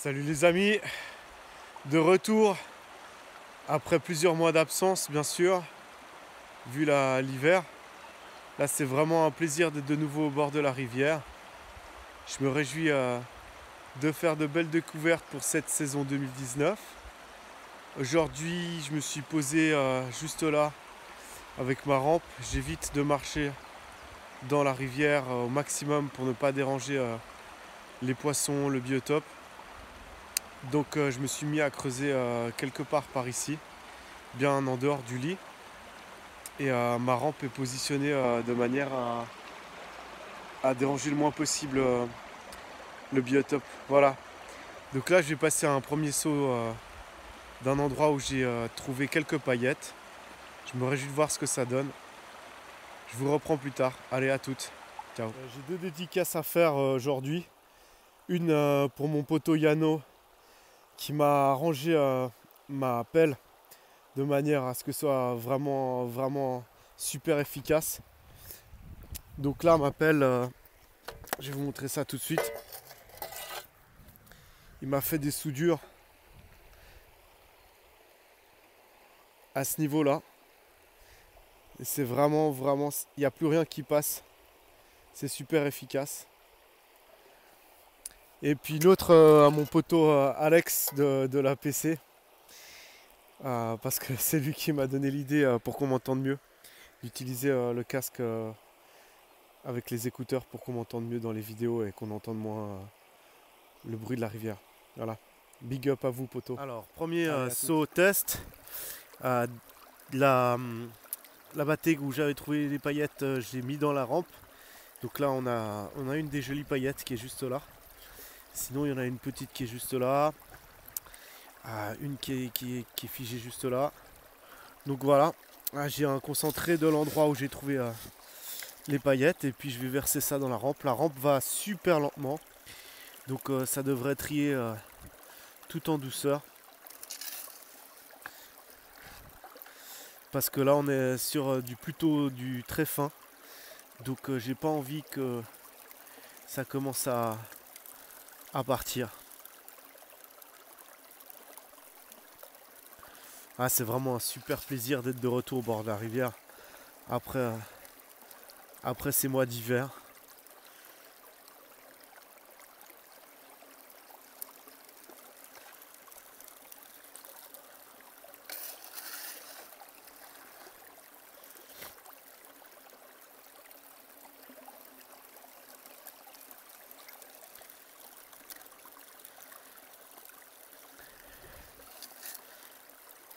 Salut les amis, de retour après plusieurs mois d'absence bien sûr, vu l'hiver. Là c'est vraiment un plaisir d'être de nouveau au bord de la rivière. Je me réjouis euh, de faire de belles découvertes pour cette saison 2019. Aujourd'hui je me suis posé euh, juste là avec ma rampe. J'évite de marcher dans la rivière euh, au maximum pour ne pas déranger les poissons, le biotope. Donc euh, je me suis mis à creuser euh, quelque part par ici, bien en dehors du lit. Et euh, ma rampe est positionnée de manière à, déranger le moins possible le biotope. Voilà. Donc là je vais passer un premier saut d'un endroit où j'ai trouvé quelques paillettes. Je me réjouis de voir ce que ça donne. Je vous reprends plus tard. Allez à toutes. Ciao. J'ai deux dédicaces à faire aujourd'hui. Une pour mon poteau Yano qui m'a arrangé euh, ma pelle de manière à ce que ce soit vraiment, vraiment super efficace. Donc là, ma pelle, euh, je vais vous montrer ça tout de suite. Il m'a fait des soudures à ce niveau-là. C'est vraiment, vraiment, il n'y a plus rien qui passe. C'est super efficace. Et puis l'autre euh, à mon poteau euh, Alex de, la PC. Euh, parce que c'est lui qui m'a donné l'idée pour qu'on m'entende mieux. D'utiliser le casque avec les écouteurs pour qu'on m'entende mieux dans les vidéos et qu'on entende moins le bruit de la rivière. Voilà. Big up à vous, poteau. Alors, premier saut test. la, la bataille où j'avais trouvé les paillettes, j'ai mis dans la rampe. Donc là, on a, on a une des jolies paillettes qui est juste là. Sinon, il y en a une petite qui est juste là. Ah, une qui est, figée juste là. Donc voilà, ah, j'ai un concentré de l'endroit où j'ai trouvé euh, les paillettes et puis je vais verser ça dans la rampe. La rampe va super lentement, donc euh, ça devrait trier euh, tout en douceur. Parce que là on est sur du plutôt du très fin, donc j'ai pas envie que ça commence à, à partir. Ah, c'est vraiment un super plaisir d'être de retour au bord de la rivière après, euh, après ces mois d'hiver.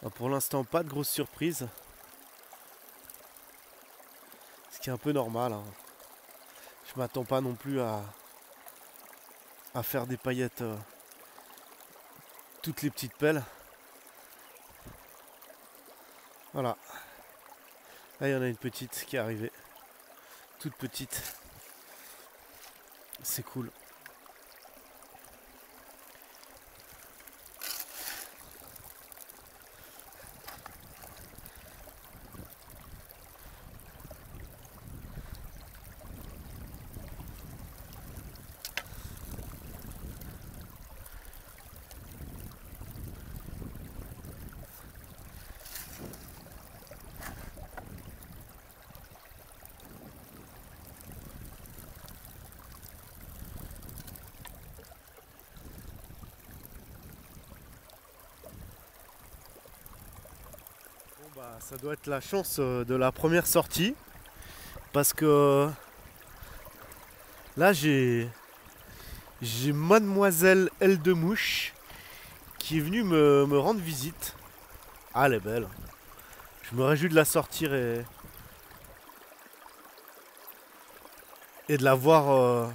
Bah, pour l'instant, pas de grosse surprise. Ce qui est un peu normal. Hein. Je m'attends pas non plus à, à faire des paillettes euh, toutes les petites pelles. Voilà. Là, il y en a une petite qui est arrivée. Toute petite. C'est cool. Bah, ça doit être la chance euh, de la première sortie. Parce que là j'ai j'ai mademoiselle L de Mouche qui est venue me, rendre visite. Ah elle est belle. Je me réjouis de la sortir et, et de la voir euh,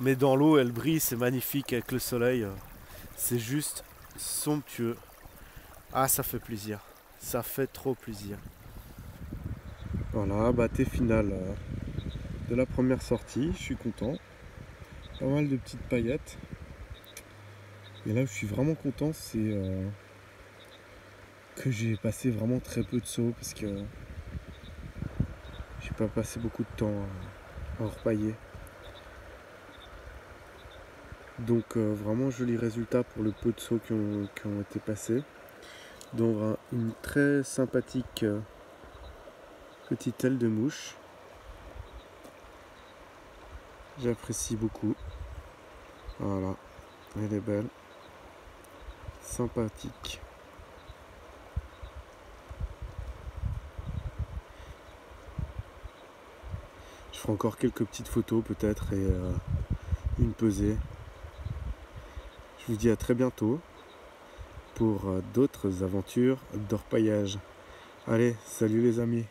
mais dans l'eau elle brille, c'est magnifique avec le soleil. C'est juste somptueux. Ah, ça fait plaisir. Ça fait trop plaisir. Voilà, bah final euh, de la première sortie. Je suis content. Pas mal de petites paillettes. Et là où je suis vraiment content, c'est euh, que j'ai passé vraiment très peu de sauts parce que j'ai pas passé beaucoup de temps à, repailler. Donc euh, vraiment joli résultat pour le peu de sauts qui ont, qui ont été passés. Donc une très sympathique euh, petite aile de mouche. J'apprécie beaucoup. Voilà, elle est belle. Sympathique. Je ferai encore quelques petites photos peut-être et euh, une pesée. Je vous dis à très bientôt pour euh, d'autres aventures d'orpaillage. Allez, salut les amis